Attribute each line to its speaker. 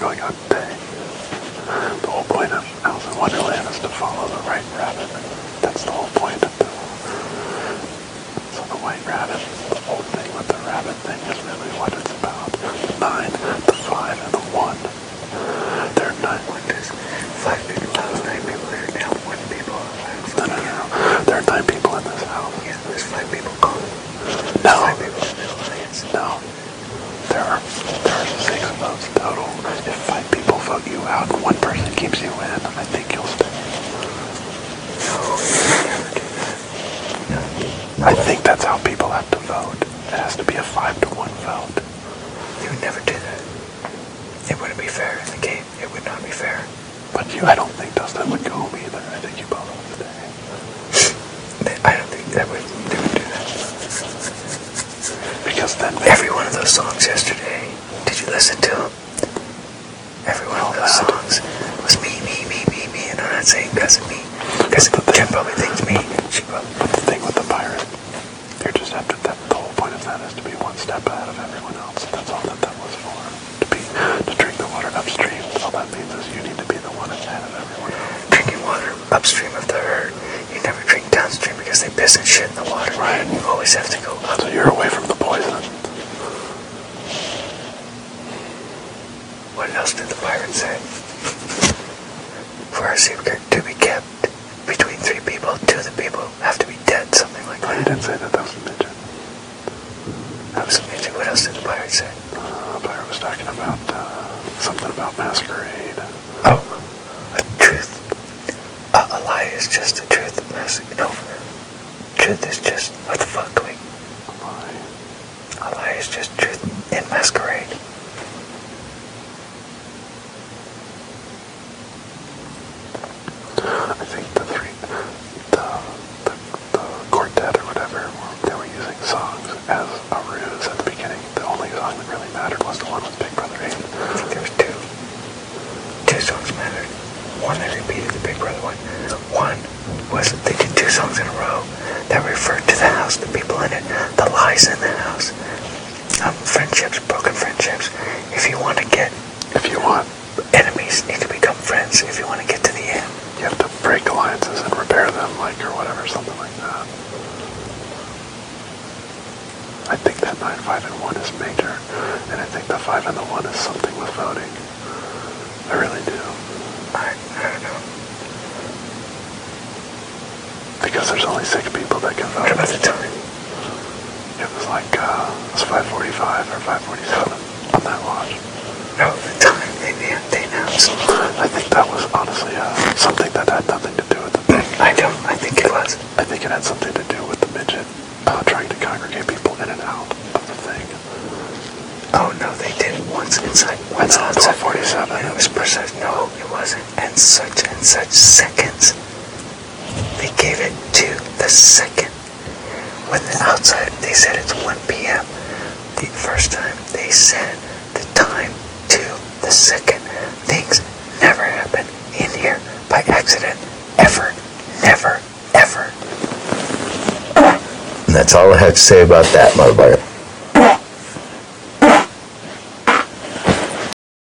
Speaker 1: going on today. The whole point of Alice in Wonderland is to follow the right rabbit. That's the whole point of the so the white rabbit, the whole thing with the rabbit thing is really what it's about. The nine, the five, and the one. There are nine.
Speaker 2: There's five people, that was nine people there, now one people.
Speaker 1: No, no, no, no. There are nine people in this house.
Speaker 2: Yeah, there's five people gone.
Speaker 1: No.
Speaker 2: Five people in the alliance.
Speaker 1: No. There are there are six votes total. If five people vote you out and one person keeps you in, I think you'll stay.
Speaker 2: No, never do that. No.
Speaker 1: I think that's how people have to vote. It has to be a five to one vote.
Speaker 2: You would never do that. It wouldn't be fair in the game. It would not be fair.
Speaker 1: But you, I don't think Dustin would go home either. I think you both would stay.
Speaker 2: They- I don't think that would, they would do that. Every one of those songs yesterday, did you listen to them? Every one of those songs was me, me, me, me, me, and I'm not saying because of me. Because Jen probably thinks me. She probably,
Speaker 1: But the thing with the pirate, you're just after that. The whole point of that is to be one step ahead of everyone else. That's all that that was for. To be to drink the water upstream. All that means is you need to be the one ahead of everyone else.
Speaker 2: drinking water upstream of the herd. You never drink downstream because they piss and shit in the water.
Speaker 1: Right.
Speaker 2: You always have to go up.
Speaker 1: So you're away from the poison.
Speaker 2: What else did the pirate say? For our secret to be kept between three people, two of the people have to be dead, something like
Speaker 1: No, you didn't say that. That was a midget.
Speaker 2: That was amazing. What else did the pirate say?
Speaker 1: Uh, the pirate was talking about uh, something about masquerade.
Speaker 2: Oh, a truth. A, a lie is just a truth. Mas- No, truth is just what the fuck, like a lie is just truth in masquerade.
Speaker 1: I think the three, the, the, the quartet or whatever, they were using songs as a ruse at the beginning. The only song that really mattered was the one with Big Brother 8.
Speaker 2: I think there was two. Two songs mattered. One that repeated the Big Brother one. One was they did two songs in a row that referred to the house, the people in it, the lies in the house, um, friendships, broken friendships. If you want to get
Speaker 1: If you want,
Speaker 2: enemies, need to become friends. If you want to get to the end,
Speaker 1: you have to break alliances and repair them, like, or whatever, something like that. I think that 9, 5, and 1 is major, and I think the 5 and the 1 is something with voting. I really do.
Speaker 2: I, I don't know.
Speaker 1: Because there's only six people that can vote.
Speaker 2: What about the time?
Speaker 1: It was like, uh, it was 545 or 547 on that watch.
Speaker 2: No, the time they, they, announced.
Speaker 1: I think that was honestly uh, something that had nothing to do with the thing.
Speaker 2: I don't. I think it was.
Speaker 1: I think it had something to do with the midget uh, trying to congregate people in and out of the thing.
Speaker 2: Oh no, they did it once inside, once outside.
Speaker 1: 12:47.
Speaker 2: And it was precise. No, it wasn't. And such and such seconds. They gave it to the second. When the outside, they said it's 1 p.m. The first time they said the time to the second. Things never happen in here by accident. Ever. Never. Ever.
Speaker 3: And that's all I have to say about that, motherfucker.